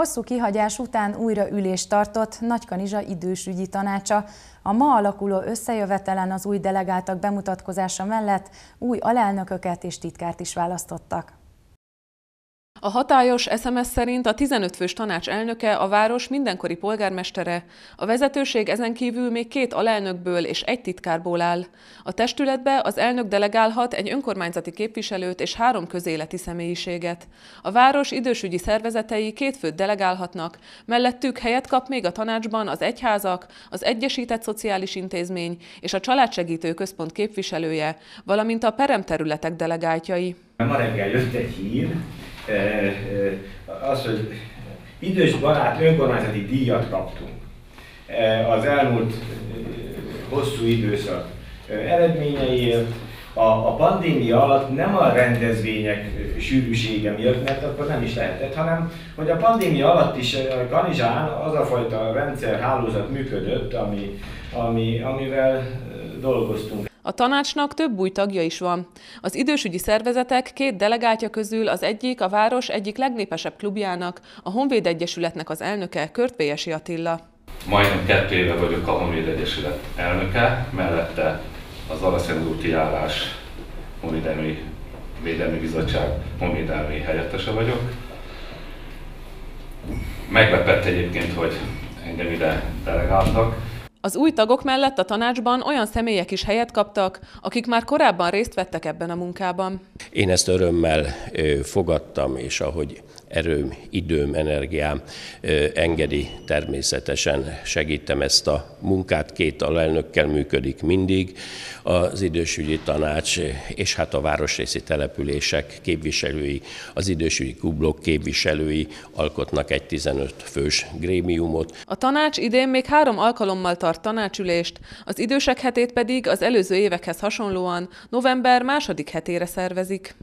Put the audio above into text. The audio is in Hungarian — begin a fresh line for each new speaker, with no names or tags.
Hosszú kihagyás után újra ülést tartott Nagykanizsa idősügyi tanácsa. A ma alakuló összejövetelen az új delegáltak bemutatkozása mellett új alelnököket és titkárt is választottak.
A hatályos SMS szerint a 15 fős tanács elnöke a város mindenkori polgármestere, a vezetőség ezen kívül még két alelnökből és egy titkárból áll. A testületbe az elnök delegálhat egy önkormányzati képviselőt és három közéleti személyiséget. A város idősügyi szervezetei két főt delegálhatnak, mellettük helyet kap még a tanácsban az egyházak, az Egyesített Szociális Intézmény és a Családsegítő Központ képviselője, valamint a peremterületek delegáltjai.
Ma reggel jött egy hír, az, hogy idős barát önkormányzati díjat kaptunk az elmúlt hosszú időszak eredményeiért. A, a pandémia alatt nem a rendezvények sűrűsége miatt, mert akkor nem is lehetett, hanem hogy a pandémia alatt is Kanizsán az a fajta rendszer, hálózat működött, ami, ami, amivel dolgoztunk.
A tanácsnak több új tagja is van. Az idősügyi szervezetek két delegáltja közül az egyik a város egyik legnépesebb klubjának, a Honvéd Egyesületnek az elnöke, Körtvélyesi Attila.
Majdnem kettő éve vagyok a Honvéd Egyesület elnöke, mellette az Araszent úti állás Honvédelmi Védelmi Bizottság honvédelmi helyettese vagyok. Meglepett egyébként, hogy engem ide delegáltak,
az új tagok mellett a tanácsban olyan személyek is helyet kaptak, akik már korábban részt vettek ebben a munkában.
Én ezt örömmel fogadtam, és ahogy erőm, időm, energiám engedi, természetesen segítem ezt a munkát. Két alelnökkel működik mindig az idősügyi tanács, és hát a városrészi települések képviselői, az idősügyi kublok képviselői alkotnak egy 15 fős grémiumot.
A tanács idén még három alkalommal tart tanácsülést, az idősek hetét pedig az előző évekhez hasonlóan november második hetére szervezik.